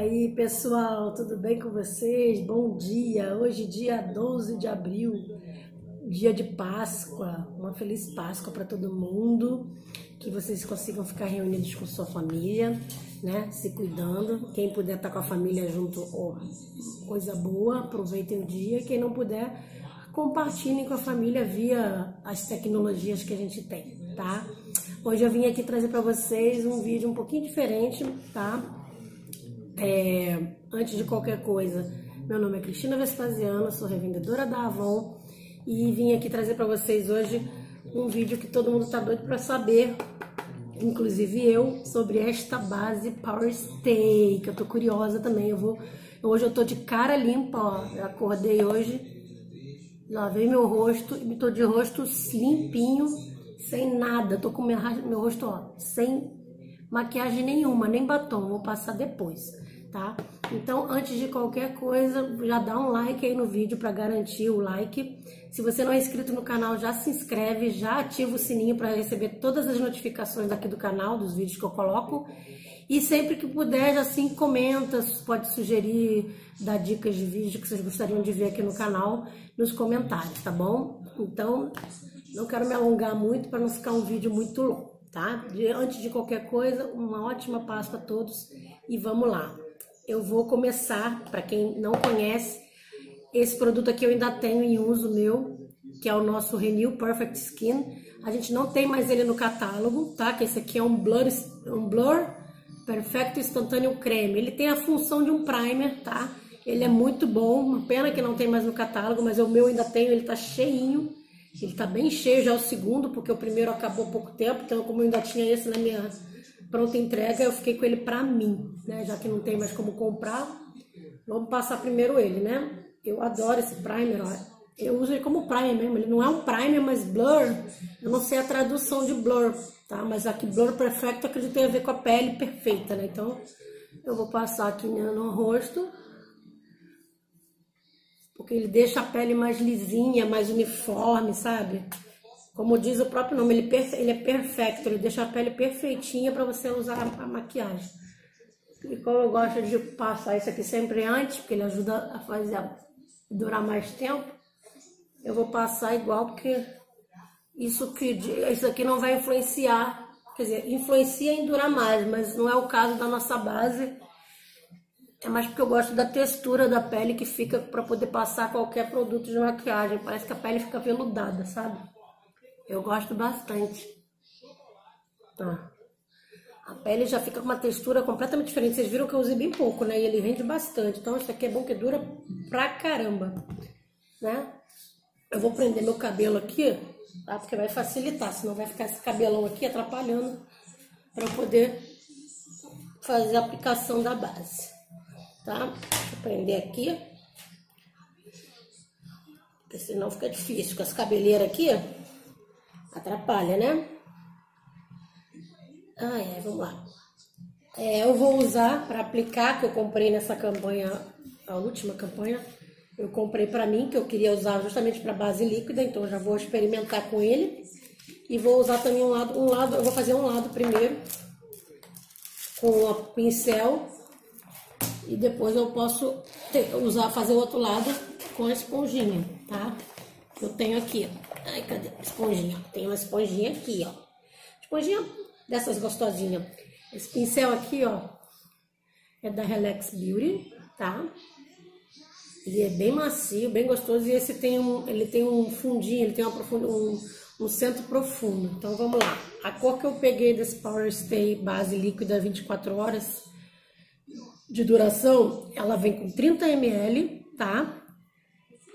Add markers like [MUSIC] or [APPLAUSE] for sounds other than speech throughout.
aí, pessoal, tudo bem com vocês? Bom dia! Hoje, dia 12 de abril, dia de Páscoa. Uma feliz Páscoa para todo mundo. Que vocês consigam ficar reunidos com sua família, né? Se cuidando. Quem puder estar com a família junto, coisa boa, aproveitem o dia. Quem não puder, compartilhem com a família via as tecnologias que a gente tem, tá? Hoje eu vim aqui trazer para vocês um vídeo um pouquinho diferente, tá? É, antes de qualquer coisa, meu nome é Cristina Vespasiano, sou revendedora da Avon e vim aqui trazer para vocês hoje um vídeo que todo mundo está doido para saber, inclusive eu, sobre esta base Power Stay, que eu tô curiosa também. Eu vou, hoje eu tô de cara limpa, ó. Eu acordei hoje, lavei meu rosto e tô de rosto limpinho, sem nada. Tô com meu, meu rosto, ó, sem maquiagem nenhuma, nem batom. Vou passar depois tá? Então, antes de qualquer coisa, já dá um like aí no vídeo para garantir o like. Se você não é inscrito no canal, já se inscreve, já ativa o sininho para receber todas as notificações aqui do canal, dos vídeos que eu coloco. E sempre que puder, já assim, comenta, pode sugerir, dar dicas de vídeo que vocês gostariam de ver aqui no canal, nos comentários, tá bom? Então, não quero me alongar muito para não ficar um vídeo muito longo, tá? Antes de qualquer coisa, uma ótima paz para todos e vamos lá eu vou começar, para quem não conhece, esse produto aqui eu ainda tenho em uso meu, que é o nosso Renew Perfect Skin. A gente não tem mais ele no catálogo, tá? Que esse aqui é um Blur, um Blur Perfecto Instantâneo Creme. Ele tem a função de um primer, tá? Ele é muito bom, uma pena que não tem mais no catálogo, mas o meu ainda tenho, ele tá cheinho. Ele tá bem cheio, já é o segundo, porque o primeiro acabou há pouco tempo, então como eu ainda tinha esse na minha pronta entrega, eu fiquei com ele para mim, né? Já que não tem mais como comprar, vamos passar primeiro ele, né? Eu adoro esse primer, ó. Eu uso ele como primer mesmo. Ele não é um primer, mas blur. Eu não sei a tradução de blur, tá? Mas aqui blur perfeito acredito tem a ver com a pele perfeita, né? Então eu vou passar aqui no rosto. Porque ele deixa a pele mais lisinha, mais uniforme, sabe? Como diz o próprio nome, ele, ele é perfeito, ele deixa a pele perfeitinha para você usar a, maquiagem. E como eu gosto de passar isso aqui sempre antes, porque ele ajuda a fazer durar mais tempo, eu vou passar igual, porque isso, que, isso aqui não vai influenciar, quer dizer, influencia em durar mais, mas não é o caso da nossa base. É mais porque eu gosto da textura da pele que fica para poder passar qualquer produto de maquiagem. Parece que a pele fica veludada, sabe? Eu gosto bastante. Tá. A pele já fica com uma textura completamente diferente. Vocês viram que eu usei bem pouco, né? E ele rende bastante. Então, isso aqui é bom que dura pra caramba, né? Eu vou prender meu cabelo aqui, tá? Porque vai facilitar, senão vai ficar esse cabelão aqui atrapalhando para poder fazer a aplicação da base, tá? Eu prender aqui. Porque senão fica difícil com as cabeleiras aqui, ó. Atrapalha, né? Ah, é, vamos lá. É, eu vou usar para aplicar, que eu comprei nessa campanha, a última campanha, eu comprei para mim, que eu queria usar justamente para base líquida, então já vou experimentar com ele. E vou usar também um lado, um lado, eu vou fazer um lado primeiro, com o pincel, e depois eu posso ter, usar, fazer o outro lado com a esponjinha, tá? Eu tenho aqui, ó. Ai, cadê? Esponjinha. Tem uma esponjinha aqui, ó. Esponjinha dessas gostosinhas. Esse pincel aqui, ó, é da Relax Beauty, tá? Ele é bem macio, bem gostoso e esse tem um, ele tem um fundinho, ele tem uma profunda, um, um centro profundo. Então vamos lá. A cor que eu peguei desse Power Stay base líquida 24 horas de duração, ela vem com 30 ml, tá?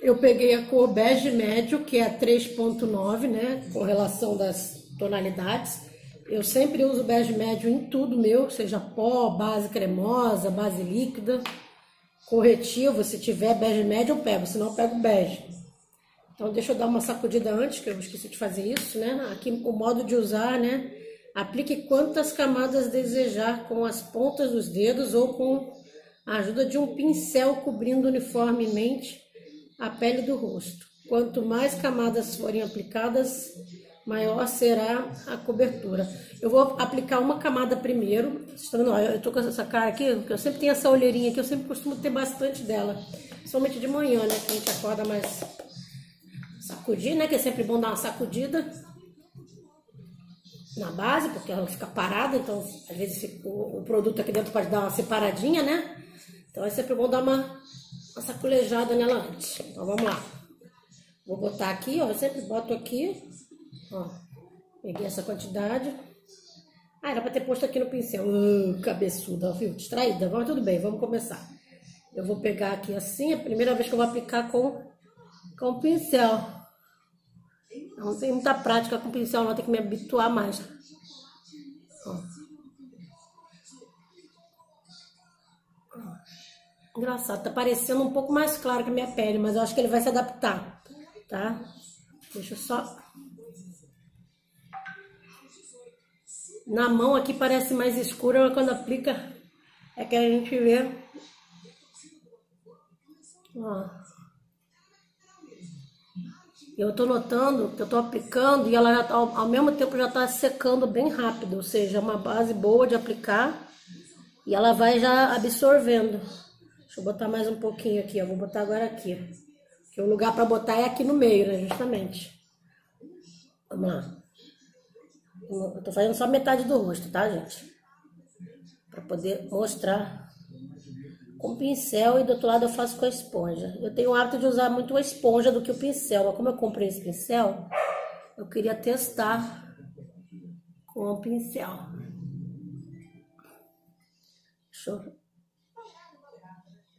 Eu peguei a cor bege médio, que é 3.9, né? Com relação das tonalidades. Eu sempre uso bege médio em tudo meu, seja pó, base cremosa, base líquida, corretivo. Se tiver bege médio, eu pego, senão eu pego bege. Então, deixa eu dar uma sacudida antes, que eu esqueci de fazer isso, né? Aqui o modo de usar, né? Aplique quantas camadas desejar com as pontas dos dedos ou com a ajuda de um pincel cobrindo uniformemente a pele do rosto. Quanto mais camadas forem aplicadas, maior será a cobertura. Eu vou aplicar uma camada primeiro. Estão vendo? Eu tô com essa cara aqui, porque eu sempre tenho essa olheirinha aqui, eu sempre costumo ter bastante dela. Principalmente de manhã, né? Que a gente acorda mais sacudir, né? Que é sempre bom dar uma sacudida na base, porque ela fica parada, então às vezes o produto aqui dentro pode dar uma separadinha, né? Então é sempre bom dar uma, uma saculejada nela antes. Então vamos lá. Vou botar aqui, ó. Eu sempre boto aqui Ó, peguei essa quantidade. Ah, era pra ter posto aqui no pincel. Uh, cabeçuda, viu? Distraída. Mas tudo bem, vamos começar. Eu vou pegar aqui assim, a primeira vez que eu vou aplicar com, com pincel. Não tem muita prática com pincel, não. Tem que me habituar mais. Ó. Engraçado, tá parecendo um pouco mais claro que a minha pele, mas eu acho que ele vai se adaptar, tá? Deixa eu só Na mão aqui parece mais escura, mas quando aplica é que a gente vê. Ó. Eu tô notando que eu tô aplicando e ela já tá, ao mesmo tempo já tá secando bem rápido, ou seja, é uma base boa de aplicar e ela vai já absorvendo. Deixa eu botar mais um pouquinho aqui, eu vou botar agora aqui. Que o lugar para botar é aqui no meio, né, justamente. Vamos lá. Eu tô fazendo só metade do rosto, tá, gente? Pra poder mostrar com pincel e do outro lado eu faço com a esponja. Eu tenho o hábito de usar muito a esponja do que o pincel, mas como eu comprei esse pincel, eu queria testar com o pincel. Deixa eu...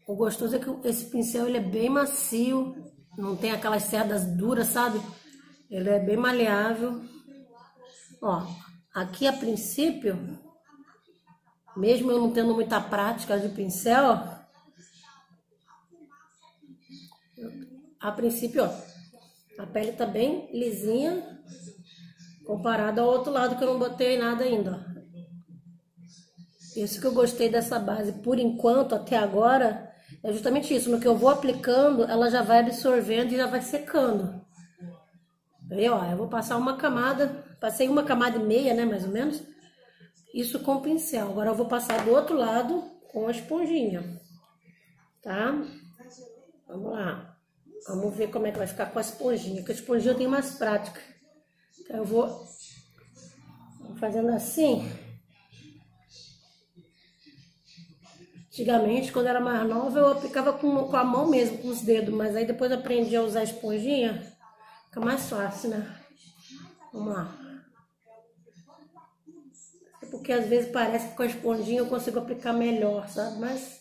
O gostoso é que esse pincel ele é bem macio, não tem aquelas cerdas duras, sabe? Ele é bem maleável. Ó, aqui a princípio, mesmo eu não tendo muita prática de pincel, a princípio, ó, a pele tá bem lisinha comparado ao outro lado que eu não botei nada ainda, ó. Isso que eu gostei dessa base, por enquanto, até agora, é justamente isso. No que eu vou aplicando, ela já vai absorvendo e já vai secando. Aí, ó, eu vou passar uma camada Passei uma camada e meia, né, mais ou menos. Isso com o pincel. Agora eu vou passar do outro lado com a esponjinha. Tá? Vamos lá. Vamos ver como é que vai ficar com a esponjinha. Com a esponjinha tenho mais prática. Então eu vou fazendo assim. Antigamente, quando era mais nova, eu aplicava com, com a mão mesmo, com os dedos. Mas aí depois aprendi a usar a esponjinha. Fica mais fácil, né? Vamos lá porque às vezes parece que com a esponjinha eu consigo aplicar melhor, sabe? Mas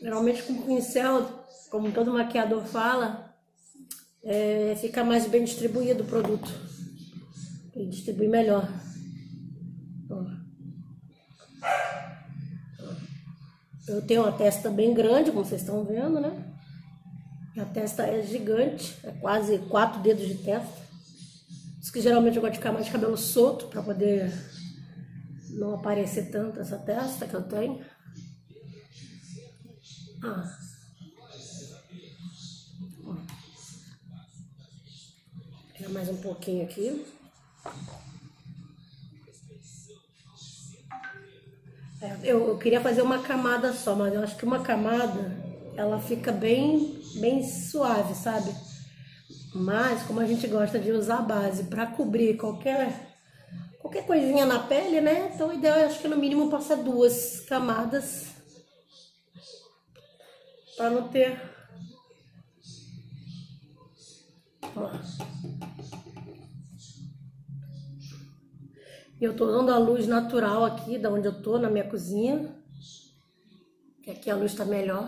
geralmente com pincel, como todo maquiador fala, é, fica mais bem distribuído o produto. E distribui melhor. Eu tenho uma testa bem grande, como vocês estão vendo, né? A testa é gigante, é quase quatro dedos de testa. Isso que geralmente eu gosto de ficar mais de cabelo solto para poder não aparecer tanto essa testa que eu tenho. Ah. Pegar mais um pouquinho aqui. Eu, eu, queria fazer uma camada só, mas eu acho que uma camada ela fica bem, bem suave, sabe? Mas como a gente gosta de usar a base para cobrir qualquer qualquer coisinha na pele, né? Então o ideal é, acho que no mínimo passar duas camadas para não ter. Ó. Eu tô usando a luz natural aqui, da onde eu tô, na minha cozinha. Que aqui a luz tá melhor.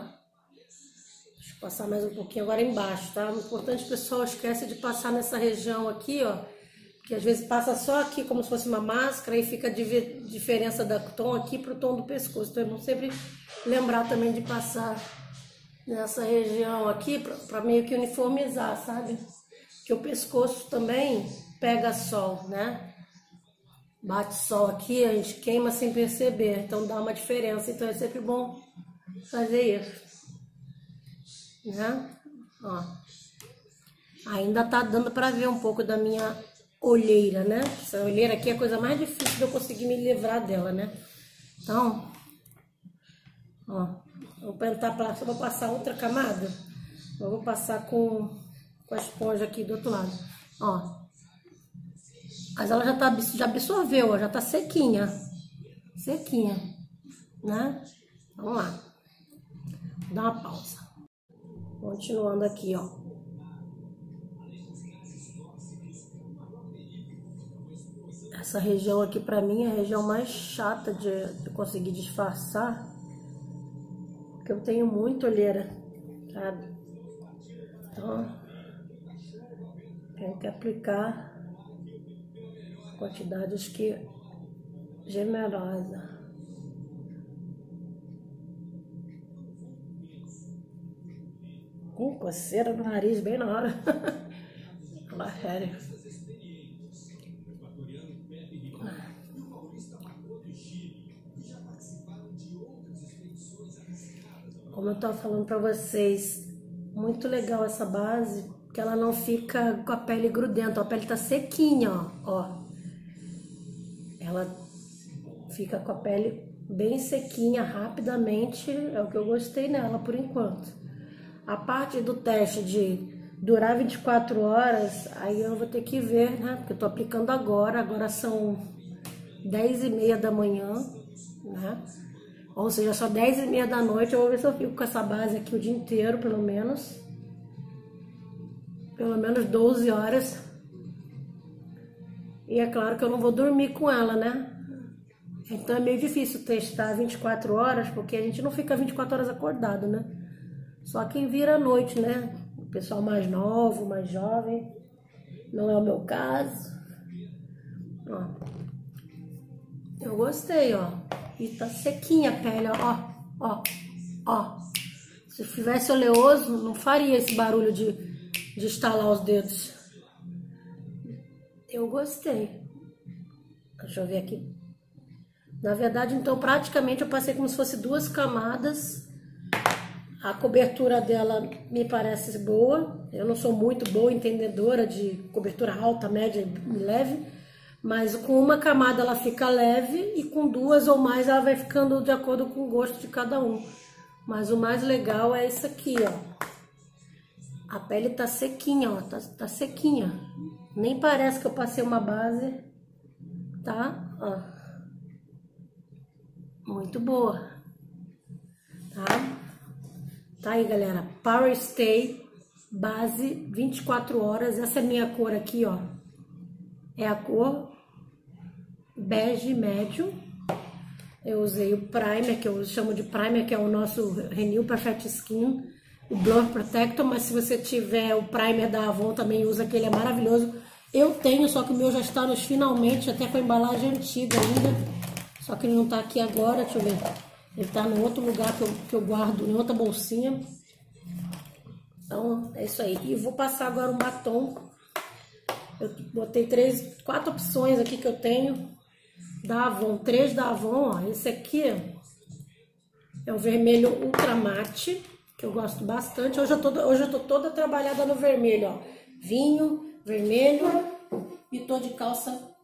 Deixa eu passar mais um pouquinho agora embaixo, tá? O importante, pessoal, esquece de passar nessa região aqui, ó que às vezes passa só aqui como se fosse uma máscara e fica a diferença do tom aqui para o tom do pescoço. Então é bom sempre lembrar também de passar nessa região aqui para meio que uniformizar, sabe? Que o pescoço também pega sol, né? Bate sol aqui, a gente queima sem perceber, então dá uma diferença. Então é sempre bom fazer isso, né? Ó. Ainda tá dando para ver um pouco da minha olheira, né? Essa olheira aqui é a coisa mais difícil de eu conseguir me livrar dela, né? Então, ó, vou tentar, vou passar outra camada. Eu vou passar com, com a esponja aqui do outro lado, ó. Mas ela já tá, já absorveu, já tá sequinha, sequinha, né? Vamos lá. Vou dar uma pausa. Continuando aqui, ó. Essa região aqui pra mim é a região mais chata de, de conseguir disfarçar. Porque eu tenho muito olheira, sabe? Então, tenho que aplicar quantidades que generosa. Com coceira no nariz bem na hora. [LAUGHS] Fala sério. como eu estava falando para vocês, muito legal essa base, que ela não fica com a pele grudenta, a pele tá sequinha, ó, ó. Ela fica com a pele bem sequinha rapidamente, é o que eu gostei nela por enquanto. A parte do teste de durar 24 horas, aí eu vou ter que ver, né? Porque eu tô aplicando agora, agora são 10 e meia da manhã, né? Ou seja, só 10 e meia da noite eu vou ver se eu fico com essa base aqui o dia inteiro, pelo menos. Pelo menos 12 horas. E é claro que eu não vou dormir com ela, né? Então é meio difícil testar 24 horas, porque a gente não fica 24 horas acordado, né? Só quem vira à noite, né? O pessoal mais novo, mais jovem. Não é o meu caso. Ó. Eu gostei, ó. E tá sequinha a pele, ó, ó, ó. Se tivesse oleoso, não faria esse barulho de, de estalar os dedos. Eu gostei. Deixa eu ver aqui. Na verdade, então, praticamente eu passei como se fosse duas camadas. A cobertura dela me parece boa. Eu não sou muito boa entendedora de cobertura alta, média e leve mas com uma camada ela fica leve e com duas ou mais ela vai ficando de acordo com o gosto de cada um. Mas o mais legal é isso aqui, ó. A pele tá sequinha, ó, tá, tá sequinha. Nem parece que eu passei uma base, tá? Ó. Muito boa, tá? Tá aí, galera. Power Stay, base 24 horas. Essa é minha cor aqui, ó. É a cor bege médio. Eu usei o primer, que eu chamo de primer, que é o nosso Renew Perfect Skin, o Blur Protector, mas se você tiver o primer da Avon também usa, que ele é maravilhoso. Eu tenho, só que o meu já está nos finalmente, até com a embalagem antiga ainda. Só que ele não está aqui agora, deixa eu ver. Ele está no outro lugar que eu, que eu guardo, em outra bolsinha. Então, é isso aí. E vou passar agora um batom. Eu botei três, quatro opções aqui que eu tenho da Avon, três da Avon, ó. Esse aqui é o vermelho ultra mate, que eu gosto bastante. Hoje eu tô, hoje eu tô toda trabalhada no vermelho, ó. Vinho, vermelho e tô de calça,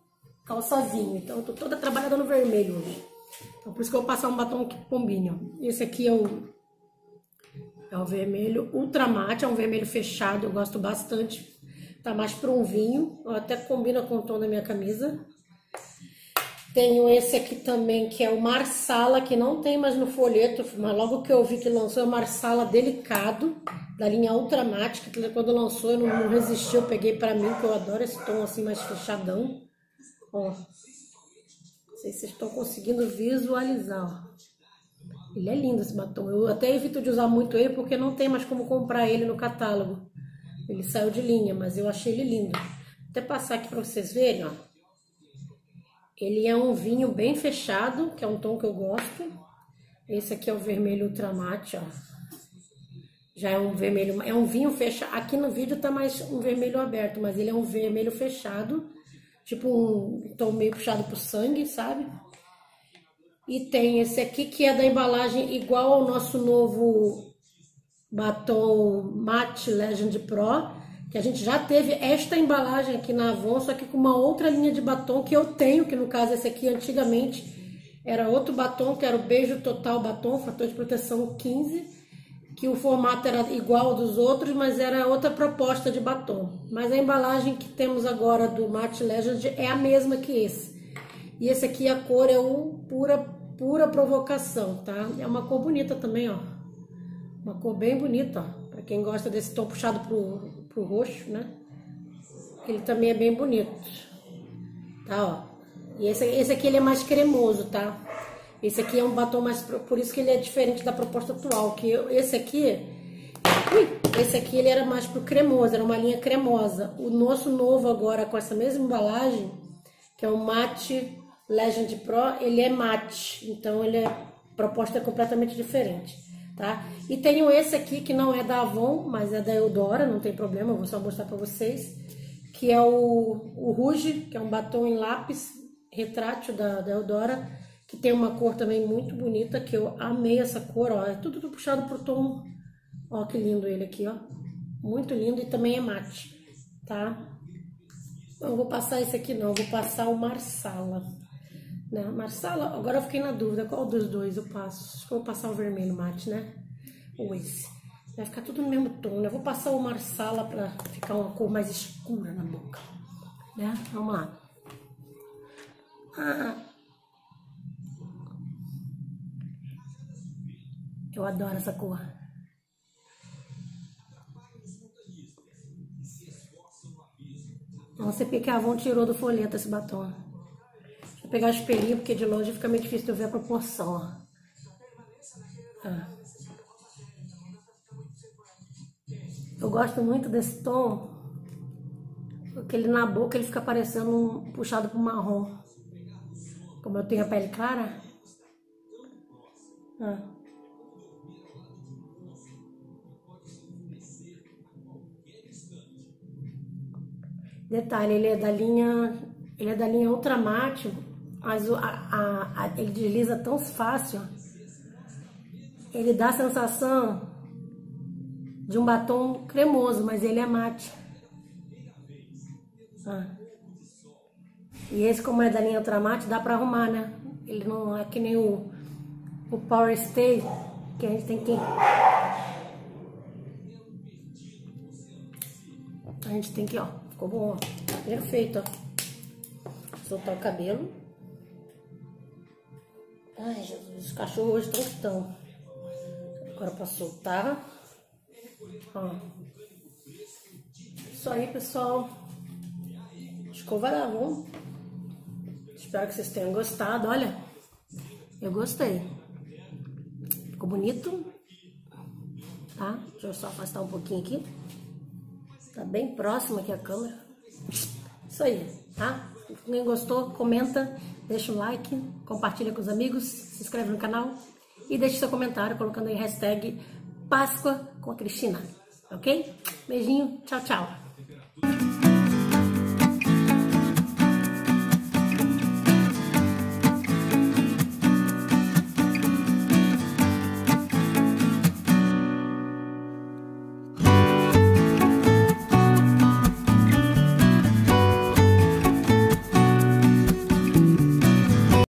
calça vinho. Então eu tô toda trabalhada no vermelho hoje. Então por isso que eu vou passar um batom que combine, ó. Esse aqui é o, é o vermelho ultra mate, é um vermelho fechado, eu gosto bastante. Tá mais para um vinho, até combina com o tom da minha camisa. Tenho esse aqui também, que é o Marsala, que não tem mais no folheto, mas logo que eu vi que lançou é o Marsala Delicado, da linha Ultramática, que quando lançou eu não, resisti, eu peguei pra mim, que eu adoro esse tom assim mais fechadão. Ó, não sei se vocês estão conseguindo visualizar, ó. Ele é lindo esse batom. Eu até evito de usar muito ele porque não tem mais como comprar ele no catálogo. Ele saiu de linha, mas eu achei ele lindo. Vou até passar aqui pra vocês verem, ó. Ele é um vinho bem fechado, que é um tom que eu gosto. Esse aqui é o vermelho ultramate, ó. Já é um vermelho, é um vinho fechado. Aqui no vídeo tá mais um vermelho aberto, mas ele é um vermelho fechado. Tipo um tom meio puxado pro sangue, sabe? E tem esse aqui que é da embalagem igual ao nosso novo batom Matte Legend Pro, que a gente já teve esta embalagem aqui na Avon, só que com uma outra linha de batom que eu tenho, que no caso esse aqui antigamente era outro batom, que era o Beijo Total Batom, fator de proteção 15, que o formato era igual dos outros, mas era outra proposta de batom. Mas a embalagem que temos agora do Matte Legend é a mesma que esse. E esse aqui a cor é o pura pura provocação, tá? É uma cor bonita também, ó. Uma cor bem bonita, ó. Pra quem gosta desse tom puxado pro, pro roxo, né? Ele também é bem bonito. Tá, ó. E esse, esse aqui ele é mais cremoso, tá? Esse aqui é um batom mais... Por isso que ele é diferente da proposta atual. Que esse aqui... Ui, esse aqui ele era mais pro cremoso, era uma linha cremosa. O nosso novo agora, com essa mesma embalagem, que é o Mate Legend Pro, ele é mate. Então, ele é... proposta é completamente diferente tá? E tenho esse aqui que não é da Avon, mas é da Eudora, não tem problema, vou só mostrar para vocês, que é o, o Rouge, que é um batom em lápis retrátil da, da Eudora, que tem uma cor também muito bonita, que eu amei essa cor, ó, é tudo, tudo puxado pro tom, ó que lindo ele aqui, ó, muito lindo e também é mate, tá? Não vou passar esse aqui não, vou passar o Marsala. Né? Marsala, agora eu fiquei na dúvida, qual dos dois eu passo? Acho que eu vou passar o vermelho mate, né? Ou esse. Vai ficar tudo no mesmo tom, né? vou passar o Marsala pra ficar uma cor mais escura na boca. Né? Vamos lá. Ah. Eu adoro essa cor. Não sei porque a Avon tirou do folheto esse batom. Vou pegar o espelhinho, porque de longe fica meio difícil de ver a proporção. Ah. Eu gosto muito desse tom, porque ele na boca ele fica parecendo um, puxado pro marrom. Como eu tenho a pele clara. Ah. Detalhe, ele é da linha, ele é da linha Ultramate, mas a, a, a, ele desliza tão fácil. Ele dá a sensação de um batom cremoso, mas ele é mate. Ah. E esse, como é da linha Ultramate, dá pra arrumar, né? Ele não é que nem o, o Power Stay, que a gente tem que... A gente tem que, ó, ficou bom, ó. Perfeito, ó. Soltar o cabelo. Ai, Jesus, os cachorros estão que estão. Agora para soltar. Ó. Isso aí, pessoal. Escova da bom? Espero que vocês tenham gostado. Olha, eu gostei. Ficou bonito. Tá? Deixa eu só afastar um pouquinho aqui. Tá bem próximo aqui a câmera. Isso aí, tá? Quem gostou, comenta deixa um like, compartilha com os amigos, se inscreve no canal e deixe seu comentário colocando aí hashtag Páscoa com a Cristina, ok? Beijinho, tchau, tchau!